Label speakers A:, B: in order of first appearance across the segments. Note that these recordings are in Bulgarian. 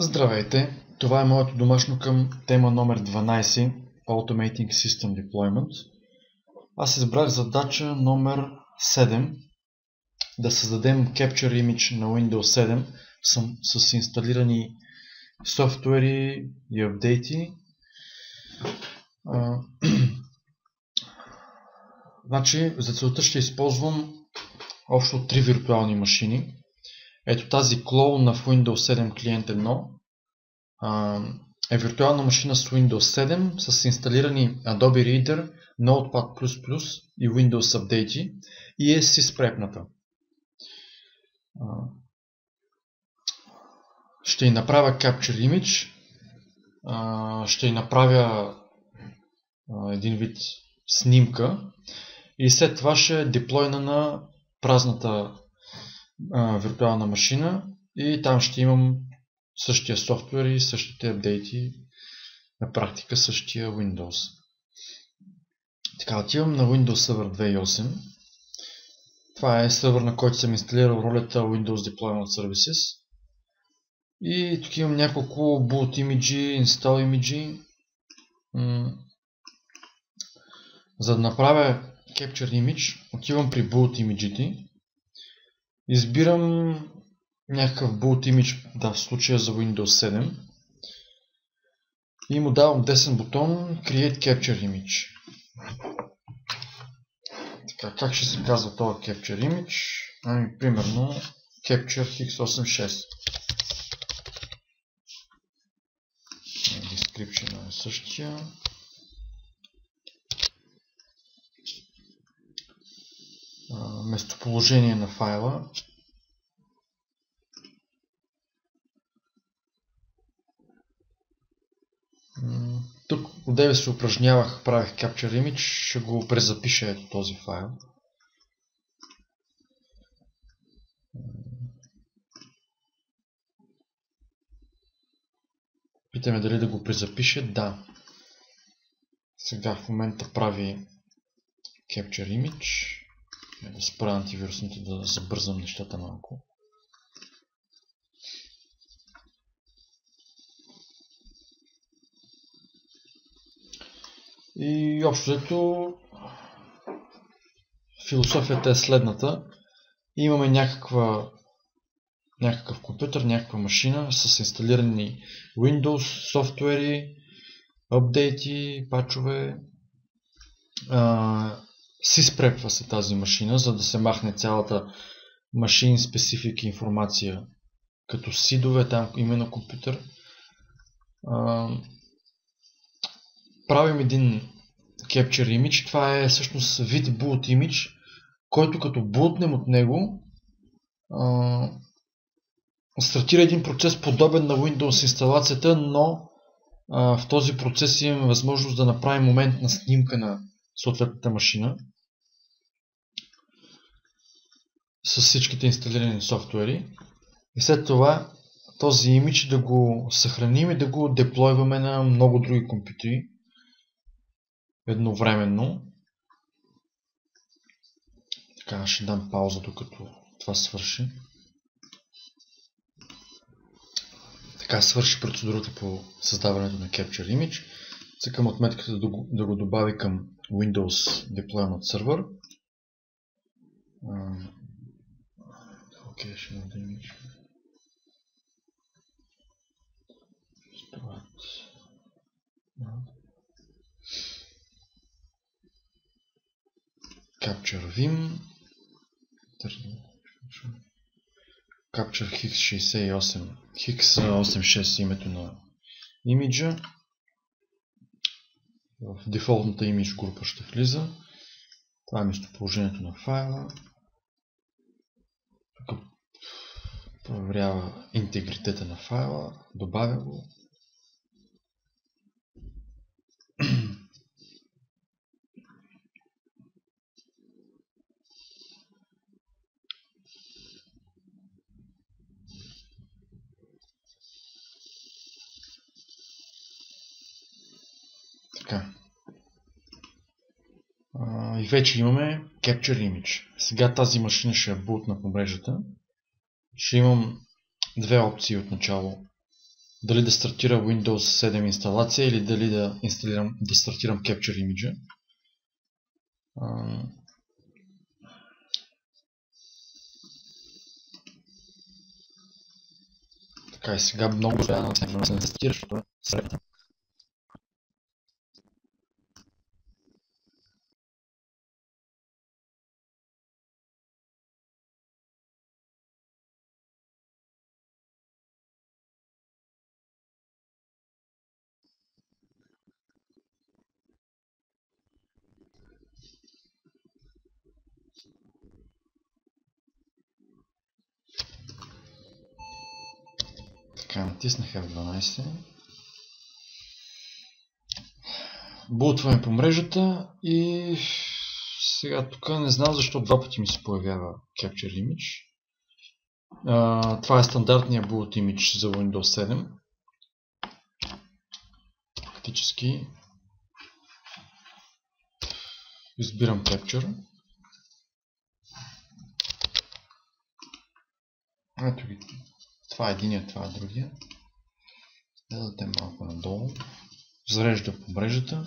A: Здравейте! Това е моето домашно към тема номер 12 Automating System Deployment. Аз избрах задача номер 7 да създадем Capture Image на Windows 7 с инсталирани софтуери и апдейти. значи, за целта ще използвам общо три виртуални машини. Ето тази клоун в Windows 7 клиент 1 е виртуална машина с Windows 7 с инсталирани Adobe Reader, Notepad++ и Windows Update и е си спрепната. Ще й направя Capture Image, ще й направя един вид снимка и след това ще е деплойна на празната виртуална машина и там ще имам същия софтуер и същите апдейти, на практика същия Windows. Така, отивам на Windows Server 2.8. Това е сервер, на който съм инсталирал ролята Windows Deployment Services. И тук имам няколко boot имиджи, install имиджи. За да направя Capture Image, отивам при boot имиджите Избирам някакъв boot image, да, в случая за Windows 7. И му давам десен бутон Create Capture Image. Така, как ще се казва този Capture Image? Ами, примерно, Capture X86. Description е същия. Местоположение на файла. Тук отдеве се упражнявах, правих Capture Image, ще го презапиша ето този файл. Питаме дали да го презапише. Да. Сега в момента прави Capture Image. Да спра антивирусните, да забързам нещата малко. И общо взето философията е следната. Имаме някаква, някакъв компютър, някаква машина с инсталирани Windows, софтуери, апдейти, пачове, си спрепва се тази машина, за да се махне цялата машин специфик информация, като сидове, там именно компютър. А, правим един Capture Image. Това е всъщност вид Boot Image, който като бутнем от него, а, стартира един процес подобен на Windows инсталацията, но а, в този процес имаме възможност да направим момент на снимка на съответната машина с всичките инсталирани софтуери и след това този имидж да го съхраним и да го деплойваме на много други компютри едновременно. Така, ще дам пауза докато това свърши. Така свърши процедурата по създаването на Capture Image. Цъкам отметката да го, да го добави към Windows Deployment Server. Location of the image. Start. Capture Vim. Capture Hix68. Hix86 името на имиджа. В дефолтната имидж група ще влиза. Това е местоположението на файла. Тук проверява интегритета на файла, добавя го. Така. и вече имаме Capture Image. Сега тази машина ще е бутна по мрежата. Ще имам две опции от начало. дали да стартира Windows 7 инсталация или дали да, инсталирам, да стартирам Capture Image. Така и сега много да се стартира, защото е средно. Така, натиснах F12. Бутваме по мрежата и сега тук не знам защо два пъти ми се появява Capture Image. А, това е стандартният Bullet Image за Windows 7. Фактически избирам Capture. Ето ги това е единия, това е другия. Да дадем малко надолу. Зарежда по мрежата.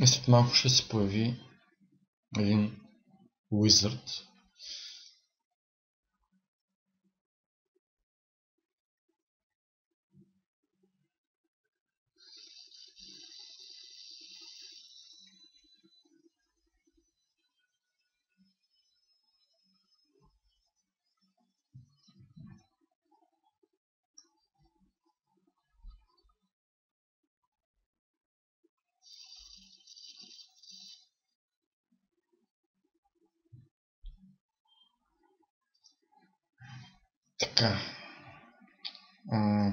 A: И след малко ще се появи един wizard Така.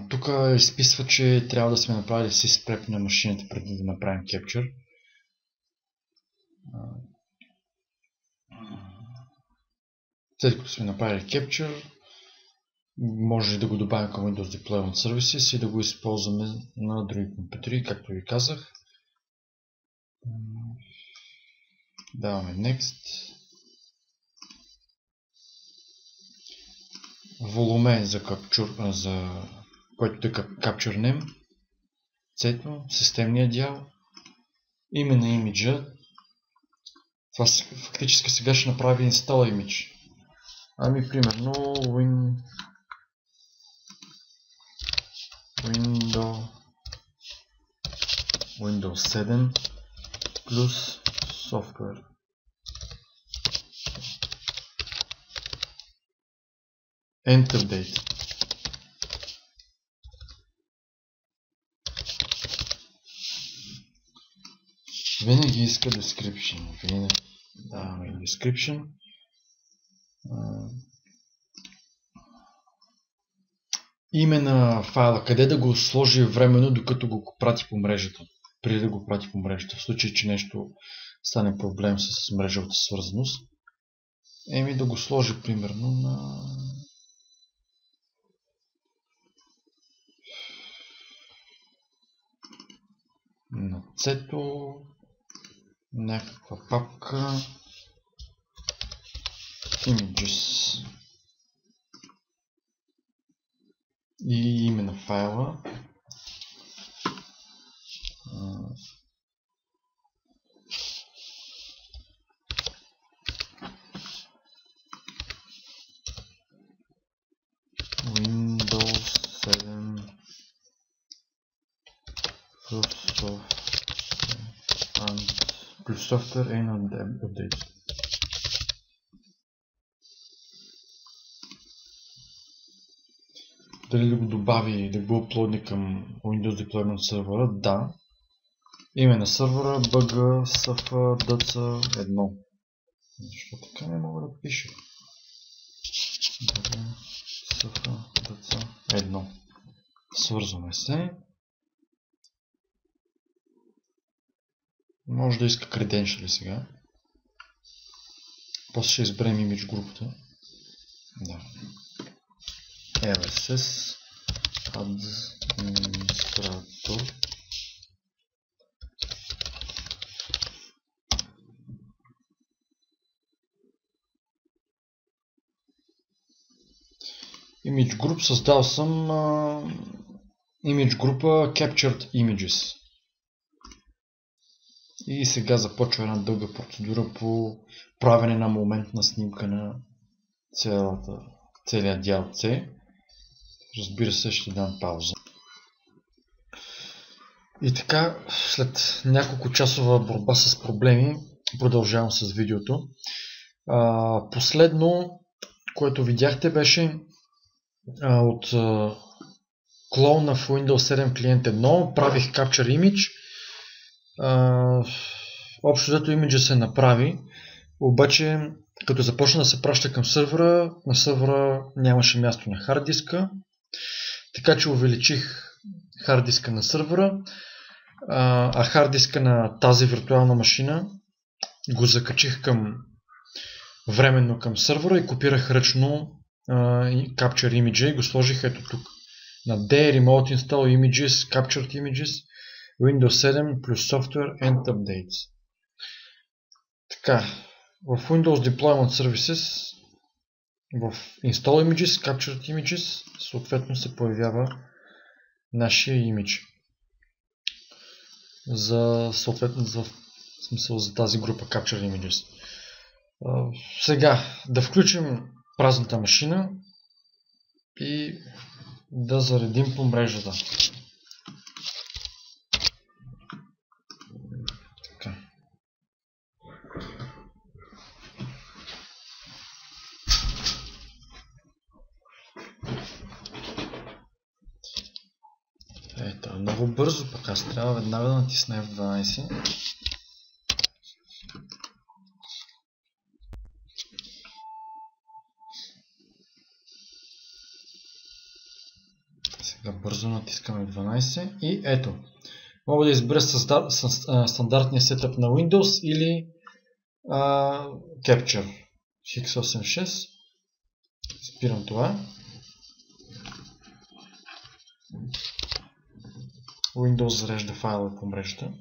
A: Тук изписва, че трябва да сме направили sysprep на машината преди да направим capture. След като сме направили capture, може да го добавим към Windows Deployment Services и да го използваме на други компютри, както ви казах. Даваме Next. Волумен за, капчур, за който е Name, цето, системния дял, име на имиджа. Това фактически сега ще направи install image. Ами примерно Win... Windows Windows 7 плюс software. Enter date. Винаги иска description. Винаги даваме description. Име на файла, къде да го сложи временно, докато го прати по мрежата. Преди да го прати по мрежата. В случай, че нещо стане проблем с мрежовата свързаност. Еми да го сложи примерно на на цето някаква папка images. И име на файла software and on the updates. Дали да го добави, да го аплодни към Windows Deployment сервера? Да. Име на сервера bgsf.dc1 Защо така не мога да пиша? bgsf.dc1 Свързваме се. Може да иска credential сега. После ще изберем image групата. Да. RSS администратор Image Group създал съм а, image група Captured Images. И сега започва една дълга процедура по правене на моментна снимка на цялата, целият дял C. Разбира се, ще дам пауза. И така, след няколко часова борба с проблеми, продължавам с видеото. Последно, което видяхте, беше от а, в Windows 7 клиент 1, правих Capture Image. Общо зато имиджа се направи, обаче като започна да се праща към сървъра, на сървъра нямаше място на хард диска, така че увеличих хард диска на сървъра, а хард диска на тази виртуална машина го закачих към временно към сървъра и копирах ръчно Capture Image и го сложих ето тук. На D Remote Install Images, Captured Images, Windows 7 плюс Software and Updates. Така, в Windows Deployment Services в Install Images, Captured Images съответно се появява нашия имидж за, съответно, за, смисъл, за тази група Captured Images. Сега да включим празната машина и да заредим по мрежата. Много бързо, пък аз трябва веднага да натисна F12. Сега бързо натискаме 12 и ето. Мога да избера стандартния сетъп на Windows или а, Capture x86. Спирам това. Windows зарежда файла по мрежата.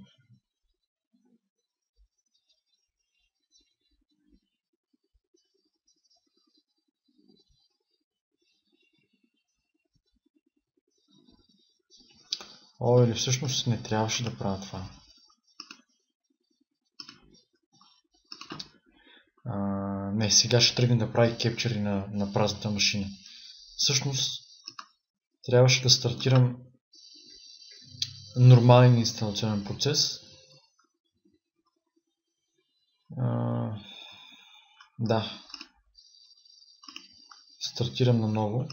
A: О, или всъщност не трябваше да правя това. А, не, сега ще тръгне да прави кепчери на, на празната машина. Всъщност, трябваше да стартирам нормален инсталационен процес. Да. Стартирам наново.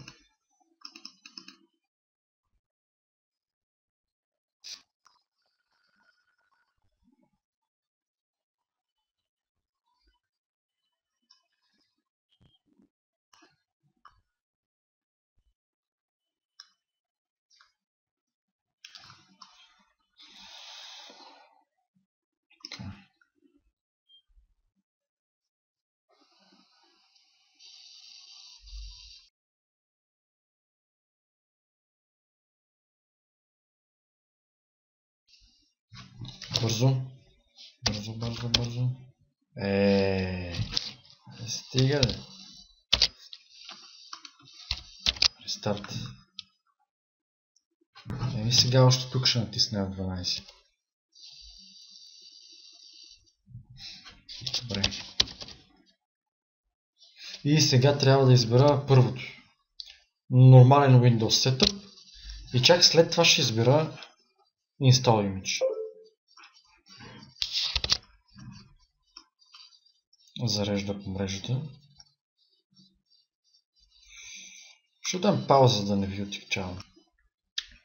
A: Бързо. Бързо, бързо, бързо. Е, стига да. Рестарт. Еми сега още тук ще натисна 12. Добре. И сега трябва да избера първото. Нормален Windows Setup. И чак след това ще избера Install Image. Зарежда по мрежата. Ще дам пауза, да не ви отикчавам.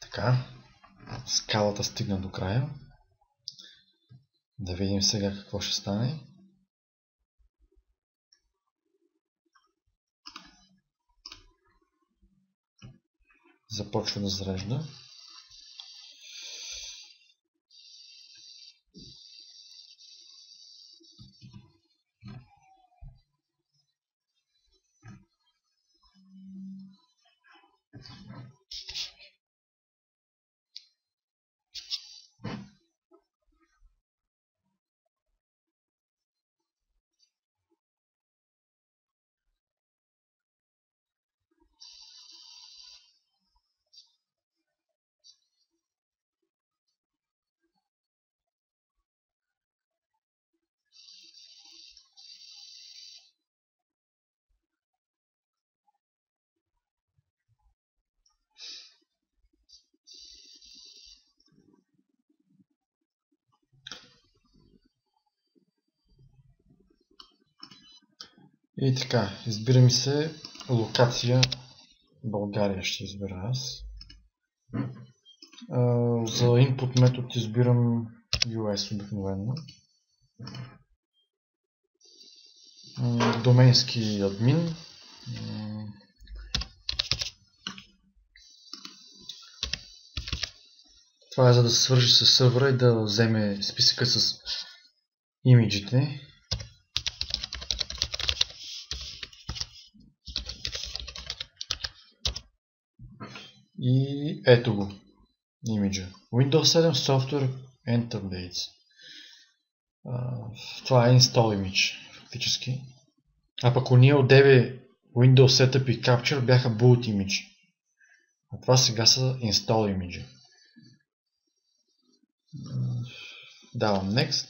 A: Така, скалата стигна до края. Да видим сега какво ще стане. Започва да зарежда. И така, избира ми се локация България ще избера аз. За input метод избирам US обикновено. Доменски админ. Това е за да се свържи с сървъра и да вземе списъка с имиджите. И ето го, имиджа. Windows 7 Software End Updates. Това е install image, фактически. А пък уния от DB Windows Setup и Capture бяха boot image. А това сега са install image. Давам Next.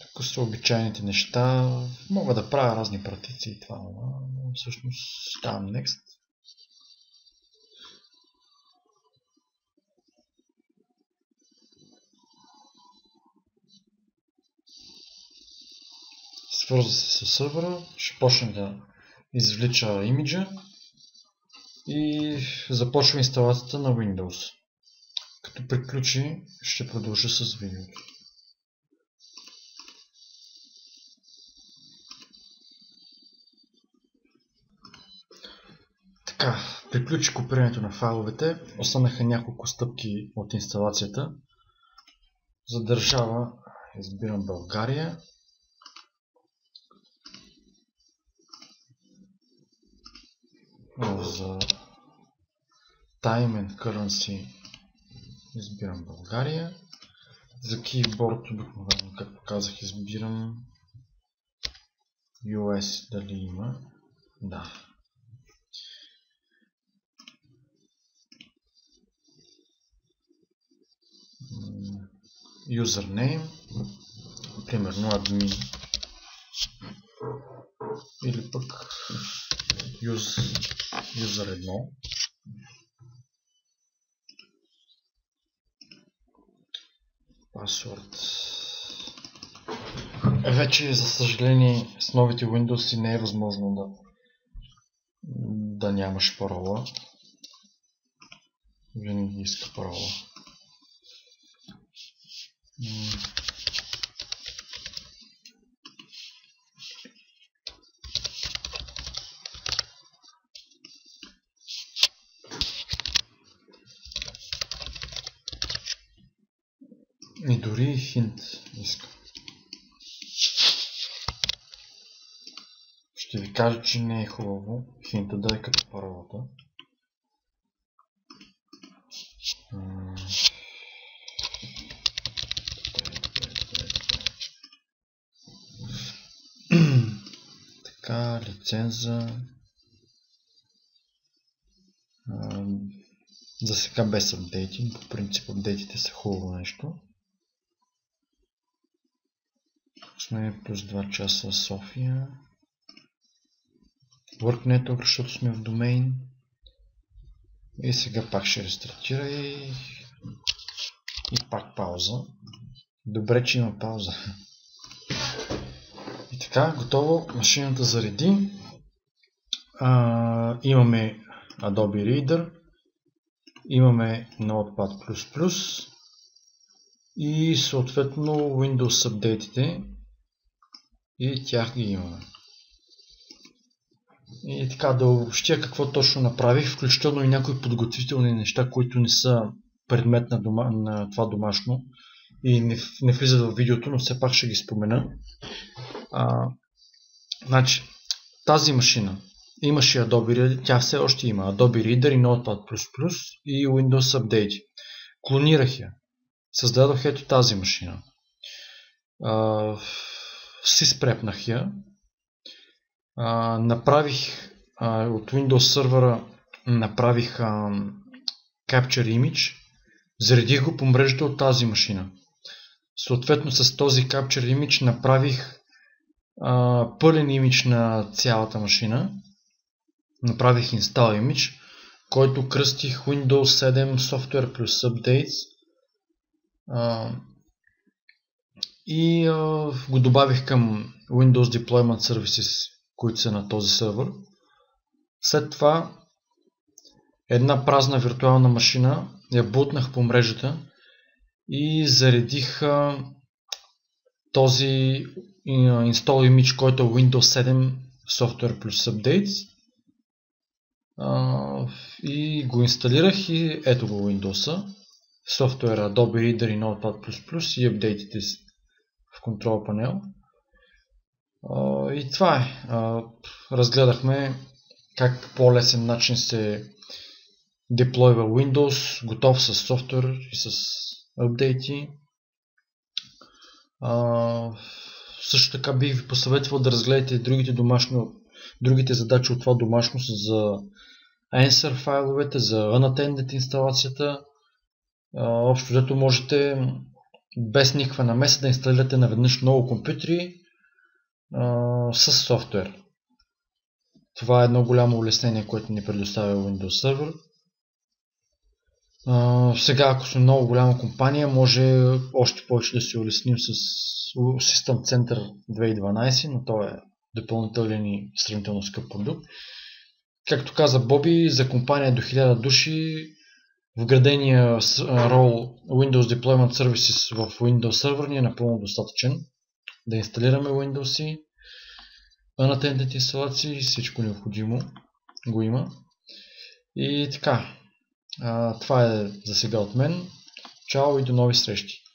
A: Тук са обичайните неща. Мога да правя разни партиции и това, но всъщност давам Next. Свърза се с сървъра, ще почне да извлича имиджа и започва инсталацията на Windows. Като приключи, ще продължа с видеото. Така, приключи копирането на файловете. Останаха няколко стъпки от инсталацията. За държава избирам България. За Time and Currency избирам България. За Keyboard обикновено, както казах, избирам US дали има. Да. Username, примерно admin или пък use user 1. Password. Вече, за съжаление, с новите Windows не е възможно да, да нямаш парола. Винаги иска парола. И дори хинт искам. Ще ви кажа, че не е хубаво хинта да е като паролата. така, лиценза. За сега без апдейти. По принцип апдейтите са хубаво нещо сме плюс 2 часа София. Work Network, защото сме в домейн. И сега пак ще рестартира и, и пак пауза. Добре, че има пауза. И така, готово. Машината зареди. А, имаме Adobe Reader. Имаме Notepad++ и съответно Windows апдейтите и тях ги имаме. И така да обобщя какво точно направих, включително и някои подготвителни неща, които не са предмет на, дома, на това домашно и не, не влизат в видеото, но все пак ще ги спомена. А, значи, тази машина имаше Adobe Reader, тя все още има Adobe Reader и Notepad++ и Windows Update. Клонирах я. Създадох ето тази машина. А, си спрепнах я. А, направих а, от Windows сервера направих а, Capture Image, заредих го по мрежата от тази машина. Съответно с този Capture Image направих а, пълен имидж на цялата машина. Направих Install Image, който кръстих Windows 7 Software плюс Updates. А, и а, го добавих към Windows Deployment Services, които са на този сервер. След това една празна виртуална машина я бутнах по мрежата и заредих а, този install image, който е Windows 7 Software плюс Updates. А, и го инсталирах и ето го Windows. Софтуер Adobe Reader и Notepad++ и апдейтите в контрол панел. И това е. Разгледахме как по лесен начин се деплойва Windows, готов с софтуер и с апдейти. Също така бих ви посъветвал да разгледате другите, домашни, другите задачи от това домашно за Answer файловете, за unattended инсталацията. Общо взето можете без никаква намеса да инсталирате наведнъж много компютри а, с софтуер. Това е едно голямо улеснение, което ни предоставя Windows Server. А, сега, ако сме много голяма компания, може още повече да се улесним с System Center 2012, но то е допълнителен и сравнително скъп продукт. Както каза Боби, за компания до 1000 души вградения рол Windows Deployment Services в Windows Server ни е напълно достатъчен да инсталираме Windows, unattended инсталации, всичко необходимо го има. И така, това е за сега от мен. Чао и до нови срещи!